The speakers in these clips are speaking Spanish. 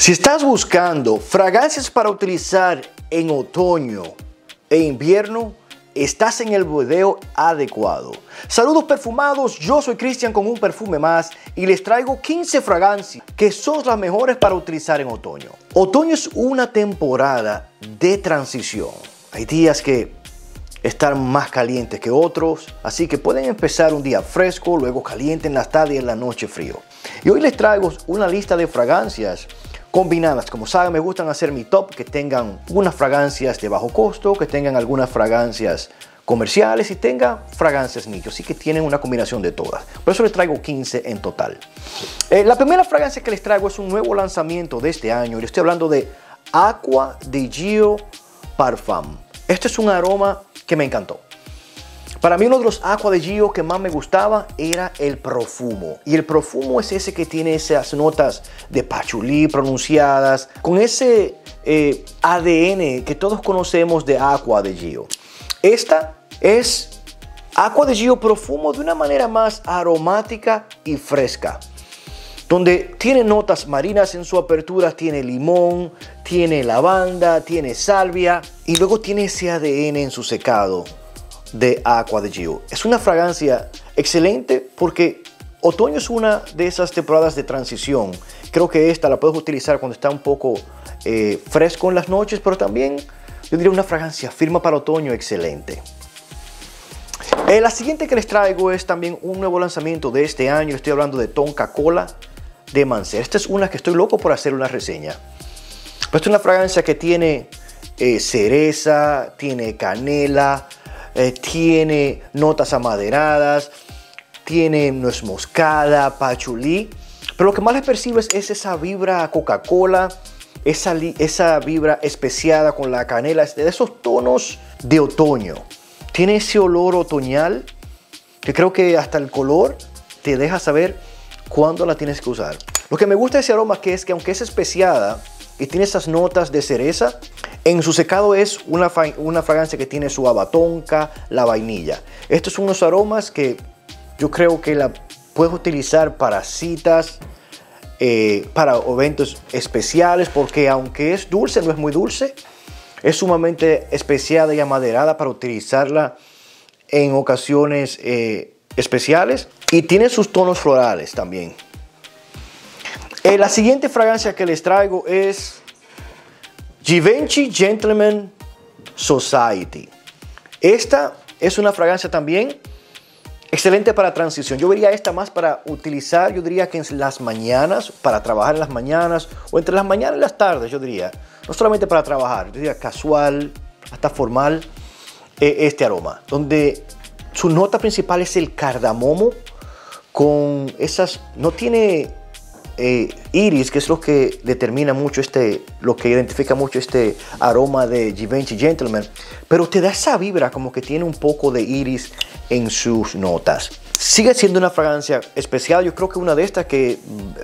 Si estás buscando fragancias para utilizar en otoño e invierno, estás en el video adecuado. Saludos perfumados, yo soy Cristian con un perfume más y les traigo 15 fragancias que son las mejores para utilizar en otoño. Otoño es una temporada de transición. Hay días que están más calientes que otros, así que pueden empezar un día fresco, luego caliente en la tarde y en la noche frío. Y hoy les traigo una lista de fragancias combinadas. Como saben, me gustan hacer mi top que tengan unas fragancias de bajo costo, que tengan algunas fragancias comerciales y tenga fragancias nichos, así que tienen una combinación de todas. Por eso les traigo 15 en total. Eh, la primera fragancia que les traigo es un nuevo lanzamiento de este año. Y estoy hablando de Aqua de Gio Parfum. Este es un aroma que me encantó. Para mí uno de los Aqua de Gio que más me gustaba era el profumo. Y el profumo es ese que tiene esas notas de pachulí pronunciadas, con ese eh, ADN que todos conocemos de Aqua de Gio. Esta es Aqua de Gio profumo de una manera más aromática y fresca. Donde tiene notas marinas en su apertura, tiene limón, tiene lavanda, tiene salvia y luego tiene ese ADN en su secado de Aqua de Gio. Es una fragancia excelente porque otoño es una de esas temporadas de transición. Creo que esta la puedes utilizar cuando está un poco eh, fresco en las noches, pero también yo diría una fragancia firma para otoño excelente. Eh, la siguiente que les traigo es también un nuevo lanzamiento de este año. Estoy hablando de Tonka Cola de Mancer. Esta es una que estoy loco por hacer una reseña. Esta es una fragancia que tiene eh, cereza, tiene canela, eh, tiene notas amaderadas, tiene nuez moscada, pachulí. Pero lo que más les percibo es, esa vibra Coca-Cola, esa, esa vibra especiada con la canela, de esos tonos de otoño. Tiene ese olor otoñal que creo que hasta el color te deja saber cuándo la tienes que usar. Lo que me gusta de ese aroma que es que aunque es especiada y tiene esas notas de cereza, en su secado es una, una fragancia que tiene su abatonca, la vainilla. Estos son unos aromas que yo creo que la puedes utilizar para citas, eh, para eventos especiales, porque aunque es dulce, no es muy dulce, es sumamente especiada y amaderada para utilizarla en ocasiones eh, especiales y tiene sus tonos florales también. Eh, la siguiente fragancia que les traigo es Givenchy Gentleman Society. Esta es una fragancia también excelente para transición. Yo vería esta más para utilizar, yo diría que en las mañanas, para trabajar en las mañanas, o entre las mañanas y las tardes, yo diría. No solamente para trabajar, yo diría casual, hasta formal, eh, este aroma. Donde su nota principal es el cardamomo con esas, no tiene eh, iris, que es lo que determina mucho este, lo que identifica mucho este aroma de Givenchy Gentleman, pero te da esa vibra como que tiene un poco de iris en sus notas. Sigue siendo una fragancia especial, yo creo que una de estas que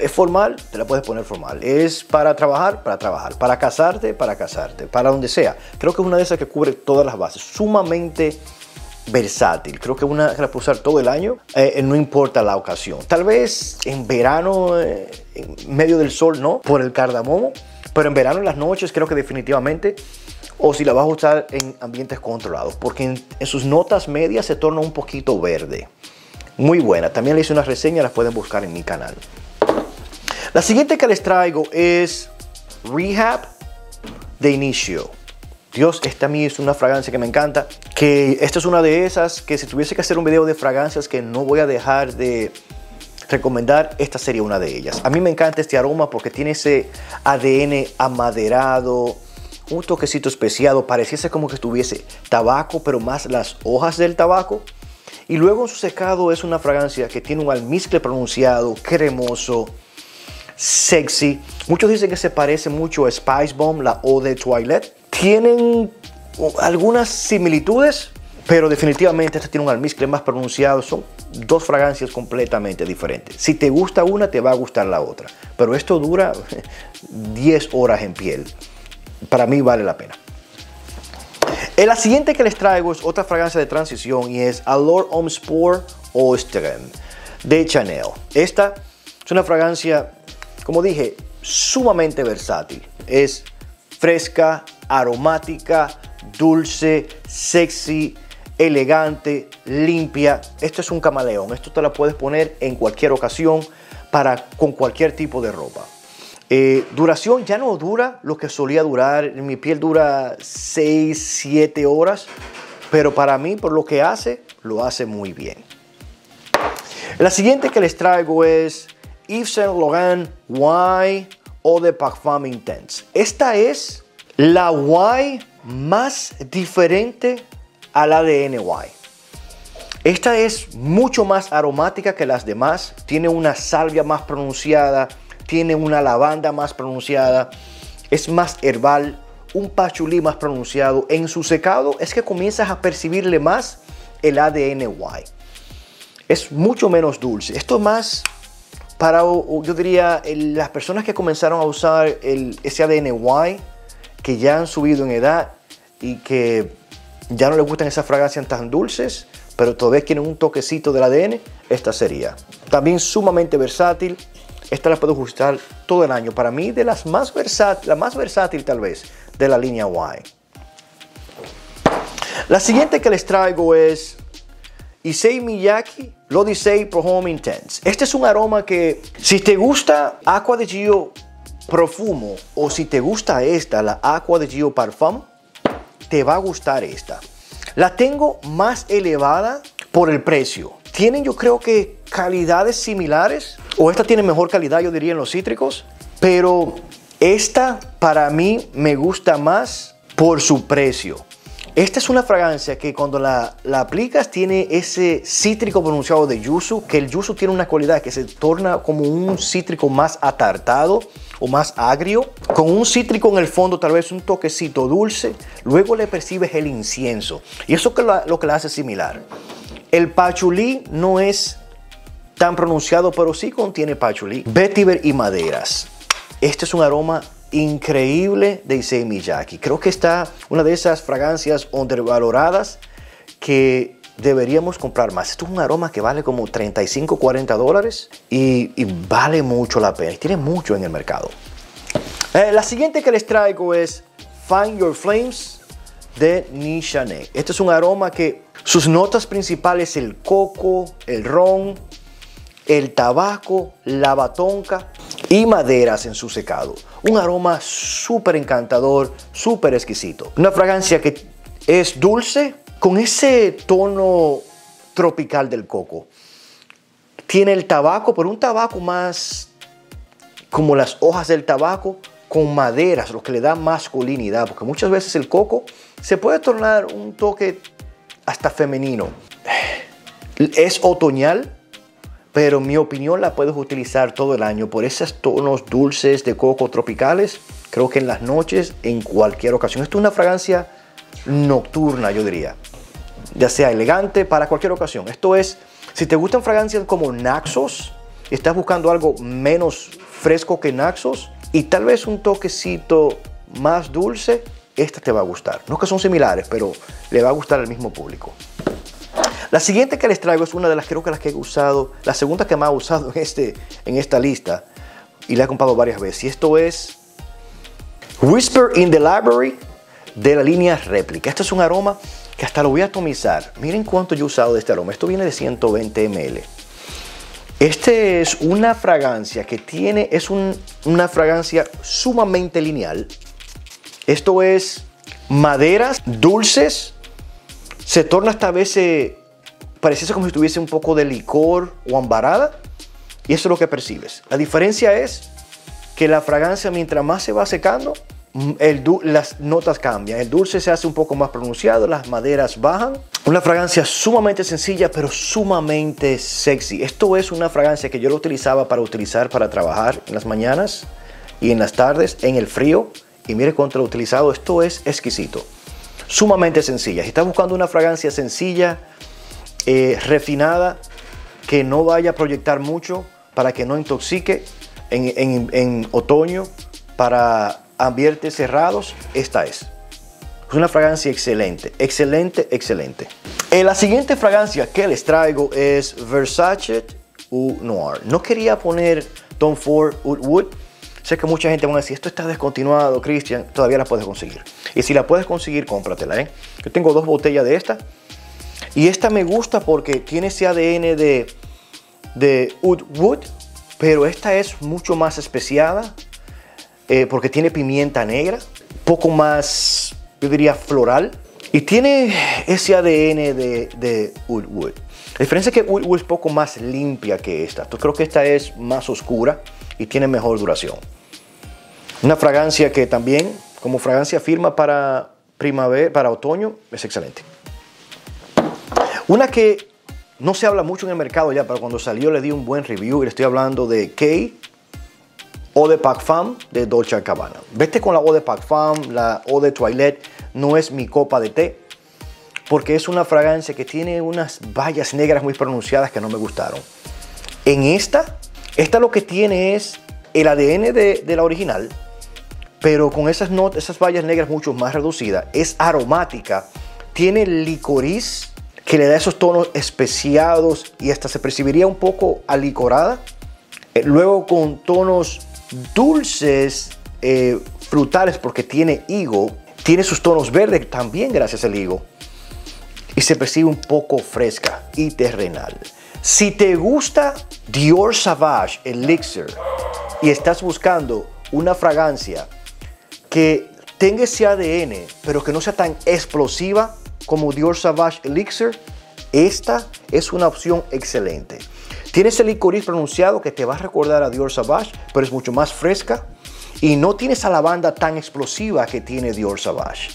es formal, te la puedes poner formal. Es para trabajar, para trabajar. Para casarte, para casarte. Para donde sea. Creo que es una de esas que cubre todas las bases. Sumamente versátil. Creo que una que la puedo usar todo el año, eh, no importa la ocasión. Tal vez en verano, eh, en medio del sol, no, por el cardamomo, pero en verano en las noches creo que definitivamente, o si la vas a usar en ambientes controlados, porque en, sus notas medias se torna un poquito verde. Muy buena. También le hice una reseña, las pueden buscar en mi canal. La siguiente que les traigo es Rehab de Inicio. Dios, esta a mí es una fragancia que me encanta. Que esta es una de esas que si tuviese que hacer un video de fragancias que no voy a dejar de recomendar, esta sería una de ellas. A mí me encanta este aroma porque tiene ese ADN amaderado, un toquecito especiado, pareciese como que estuviese tabaco, pero más las hojas del tabaco. Y luego en su secado es una fragancia que tiene un almizcle pronunciado, cremoso, sexy. Muchos dicen que se parece mucho a Spice Bomb, la O de Twilight tienen algunas similitudes, pero definitivamente esta tiene un almizcle más pronunciado. Son dos fragancias completamente diferentes. Si te gusta una, te va a gustar la otra. Pero esto dura 10 horas en piel. Para mí vale la pena. Eh, la siguiente que les traigo es otra fragancia de transición y es Allure Homme Oyster de Chanel. Esta es una fragancia, como dije, sumamente versátil. Es fresca, aromática, dulce, sexy, elegante, limpia. Esto es un camaleón. Esto te la puedes poner en cualquier ocasión para con cualquier tipo de ropa. Eh, duración ya no dura lo que solía durar. Mi piel dura 6, 7 horas. Pero para mí, por lo que hace, lo hace muy bien. La siguiente que les traigo es Yves Saint Laurent Y o de Parfum Intense. Esta es la Y más diferente a la de NY. Esta es mucho más aromática que las demás. Tiene una salvia más pronunciada, tiene una lavanda más pronunciada, es más herbal, un pachulí más pronunciado. En su secado es que comienzas a percibirle más el ADNY. Es mucho menos dulce. Esto es más para, yo diría, las personas que comenzaron a usar el, ese ADNY, que ya han subido en edad y que ya no les gustan esas fragancias tan dulces, pero todavía quieren un toquecito del ADN, esta sería. También sumamente versátil. Esta la puedo usar todo el año. Para mí, de las más versátil, la más versátil tal vez de la línea Y. La siguiente que les traigo es Issei Miyake L'Odyssey Pro Home Intense. Este es un aroma que si te gusta Aqua de Gio Profumo o si te gusta esta, la Aqua de Gio Parfum, te va a gustar esta. La tengo más elevada por el precio. Tienen yo creo que calidades similares o esta tiene mejor calidad yo diría en los cítricos, pero esta para mí me gusta más por su precio. Esta es una fragancia que cuando la, aplicas tiene ese cítrico pronunciado de yuzu, que el yuzu tiene una cualidad que se torna como un cítrico más atartado o más agrio, con un cítrico en el fondo, tal vez un toquecito dulce, luego le percibes el incienso. Y eso es lo que la hace similar. El pachulí no es tan pronunciado, pero sí contiene pachulí, vetiver y maderas. Este es un aroma increíble de Issei Miyake. Creo que está una de esas fragancias undervaloradas que deberíamos comprar más. Esto es un aroma que vale como 35, 40 dólares y, vale mucho la pena. tiene mucho en el mercado. Eh, la siguiente que les traigo es Find Your Flames de Nishane. Este es un aroma que sus notas principales el coco, el ron, el tabaco, la batonca y maderas en su secado. Un aroma súper encantador, súper exquisito. Una fragancia que es dulce con ese tono tropical del coco. Tiene el tabaco, pero un tabaco más como las hojas del tabaco con maderas, lo que le da masculinidad, porque muchas veces el coco se puede tornar un toque hasta femenino. Es otoñal, pero mi opinión la puedes utilizar todo el año por esos tonos dulces de coco tropicales. Creo que en las noches, en cualquier ocasión. Esto es una fragancia nocturna, yo diría. Ya sea elegante para cualquier ocasión. Esto es, si te gustan fragancias como Naxos, estás buscando algo menos fresco que Naxos y tal vez un toquecito más dulce, esta te va a gustar. No que son similares, pero le va a gustar al mismo público. La siguiente que les traigo es una de las creo que las que he usado, la segunda que más he usado en, este, en esta lista y la he comprado varias veces. Y esto es Whisper in the Library de la línea réplica. Este es un aroma que hasta lo voy a atomizar. Miren cuánto yo he usado de este aroma. Esto viene de 120 ml. Este es una fragancia que tiene, es una fragancia sumamente lineal. Esto es maderas dulces. Se torna hasta a veces pareciese como si tuviese un poco de licor o ambarada. Y eso es lo que percibes. La diferencia es que la fragancia mientras más se va secando, mm, las notas cambian. El dulce se hace un poco más pronunciado, las maderas bajan. Una fragancia sumamente sencilla, pero sumamente sexy. Esto es una fragancia que yo lo utilizaba para utilizar para trabajar en las mañanas y en las tardes, en el frío. Y mire cuánto lo he utilizado. Esto es exquisito. Sumamente sencilla. Si estás buscando una fragancia sencilla, eh, refinada, que no vaya a proyectar mucho para que no intoxique en, otoño para ambientes cerrados, esta es. Es una fragancia excelente, excelente, excelente. Eh, la siguiente fragancia que les traigo es Versace Eau Noir. No quería poner Tom Ford Wood Wood, Sé que mucha gente va a decir, esto está descontinuado, Cristian, todavía la puedes conseguir. Y si la puedes conseguir, cómpratela. ¿eh? Yo tengo dos botellas de esta. Y esta me gusta porque tiene ese ADN de, de Wood pero esta es mucho más especiada eh, porque tiene pimienta negra, poco más, yo diría, floral. Y tiene ese ADN de, de Wood. La diferencia es que Wood es poco más limpia que esta. Yo creo que esta es más oscura y tiene mejor duración. Una fragancia que también, como fragancia firma para primavera, para otoño, es excelente. Una que no se habla mucho en el mercado ya, pero cuando salió le di un buen review y le estoy hablando de Kay Eau de Parfum de Dolce Gabbana. Vete con la Eau de Parfum, la Eau de Toilette, no es mi copa de té, porque es una fragancia que tiene unas vallas negras muy pronunciadas que no me gustaron. En esta, esta lo que tiene es el ADN de, la original, pero con esas notas, esas vallas negras mucho más reducidas. Es aromática, tiene licoriz que le da esos tonos especiados y hasta se percibiría un poco alicorada. Eh, luego con tonos dulces, eh, frutales porque tiene higo, tiene sus tonos verdes también gracias al higo y se percibe un poco fresca y terrenal. Si te gusta Dior Sauvage Elixir y estás buscando una fragancia que tenga ese ADN, pero que no sea tan explosiva como Dior Sauvage Elixir, esta es una opción excelente. Tiene ese licoriz pronunciado que te va a recordar a Dior Sauvage, pero es mucho más fresca y no tiene esa lavanda tan explosiva que tiene Dior Sauvage.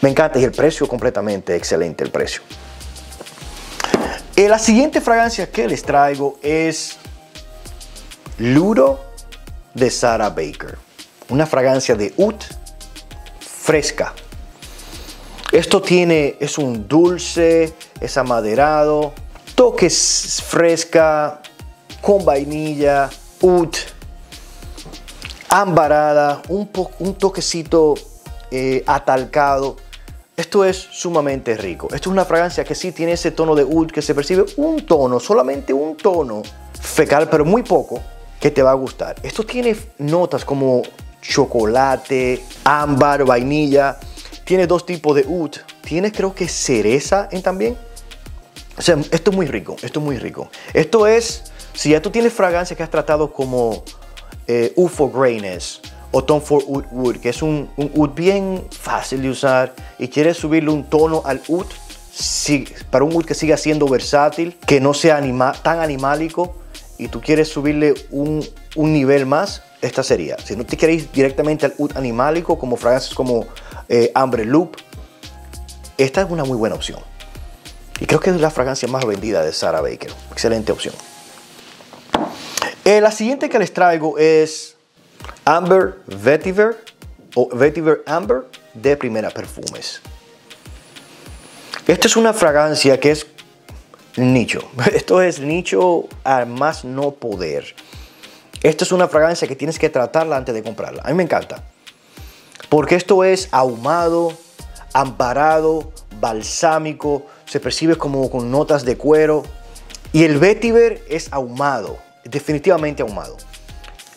Me encanta y el precio completamente excelente el precio. Eh, la siguiente fragancia que les traigo es Ludo de Sarah Baker. Una fragancia de oud fresca. Esto tiene, es un dulce, es amaderado, toques fresca, con vainilla, oud, ambarada, un, un toquecito eh, atalcado. Esto es sumamente rico. Esto es una fragancia que sí tiene ese tono de oud que se percibe un tono, solamente un tono fecal, pero muy poco, que te va a gustar. Esto tiene notas como chocolate, ámbar, vainilla. Tiene dos tipos de oud. Tiene creo que cereza en también. O sea, esto es muy rico, esto es muy rico. Esto es, si ya tú tienes fragancia que has tratado como eh, UFO Greyness o Tom Ford Wood Wood, que es un, un oud bien fácil de usar y quieres subirle un tono al oud, para un oud que siga siendo versátil, que no sea tan animálico y tú quieres subirle un, un nivel más, esta sería. Si no te queréis directamente al oud animálico, como fragancias como eh, Ambre Loop, esta es una muy buena opción. Y creo que es la fragancia más vendida de Sarah Baker. Excelente opción. Eh, la siguiente que les traigo es Amber Vetiver o Vetiver Amber de Primera Perfumes. Esta es una fragancia que es nicho. Esto es nicho a más no poder. Esta es una fragancia que tienes que tratarla antes de comprarla. A mí me encanta. Porque esto es ahumado, amparado, balsámico, se percibe como con notas de cuero. Y el vetiver es ahumado, definitivamente ahumado.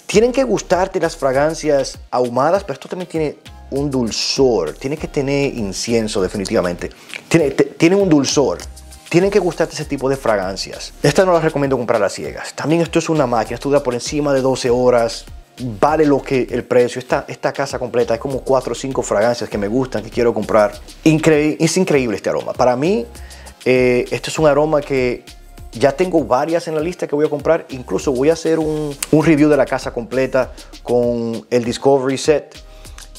Tienen que gustarte las fragancias ahumadas, pero esto también tiene un dulzor. Tiene que tener incienso, definitivamente. Tiene, tiene un dulzor. Tienen que gustarte ese tipo de fragancias. Esta no las recomiendo comprar a ciegas. También esto es una máquina, esto dura por encima de 12 horas vale lo que el precio. Esta, esta casa completa hay como 4 o 5 fragancias que me gustan, que quiero comprar. es increíble este aroma. Para mí, eh, este es un aroma que ya tengo varias en la lista que voy a comprar. Incluso voy a hacer un, un review de la casa completa con el Discovery Set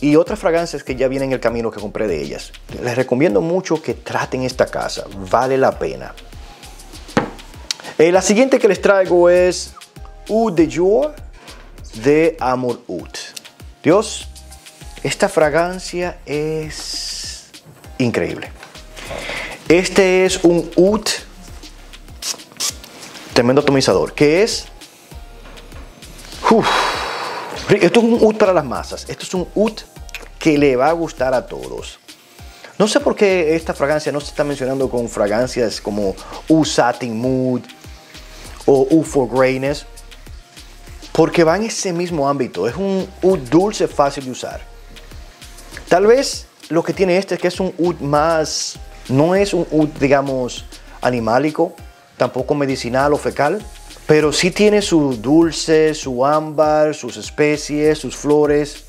y otras fragancias que ya vienen en el camino que compré de ellas. Les recomiendo mucho que traten esta casa. Vale la pena. Eh, la siguiente que les traigo es Eau de Jour de Amor Oud. Dios, esta fragancia es increíble. Este es un Oud tremendo atomizador, que es esto es un Oud para las masas. Esto es un Oud que le va a gustar a todos. No sé por qué esta fragancia no se está mencionando con fragancias como U Satin Mood o U for Greyness porque va en ese mismo ámbito. Es un oud dulce fácil de usar. Tal vez lo que tiene este es que es un oud más, no es un oud, digamos, animálico, tampoco medicinal o fecal, pero sí tiene su dulce, su ámbar, sus especies, sus flores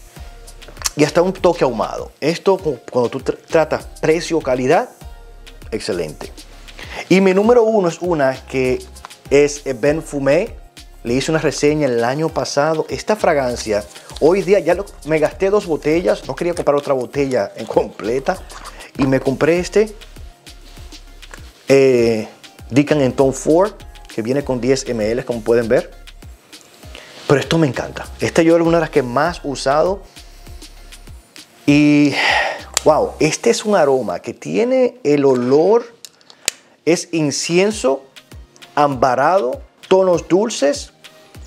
y hasta un toque ahumado. Esto cuando tú tratas precio-calidad, excelente. Y mi número uno es una que es Ben Fumé. Le hice una reseña el año pasado. Esta fragancia, hoy día ya me gasté dos botellas. No quería comprar otra botella en completa. Y me compré este. Eh, Deacon en Tone 4, que viene con 10 ml, como pueden ver. Pero esto me encanta. Esta yo es una de las que más usado. Y wow, este es un aroma que tiene el olor, es incienso, ambarado, tonos dulces.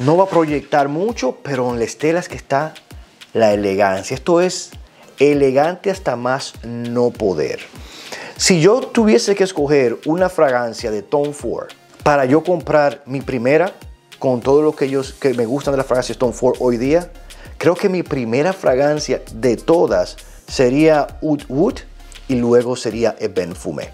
No va a proyectar mucho, pero en las telas que está la elegancia. Esto es elegante hasta más no poder. Si yo tuviese que escoger una fragancia de Tom Ford para yo comprar mi primera, con todo lo que, que me gustan de las fragancias Tom Ford hoy día, creo que mi primera fragancia de todas sería Oud Wood y luego sería Eben Fumé.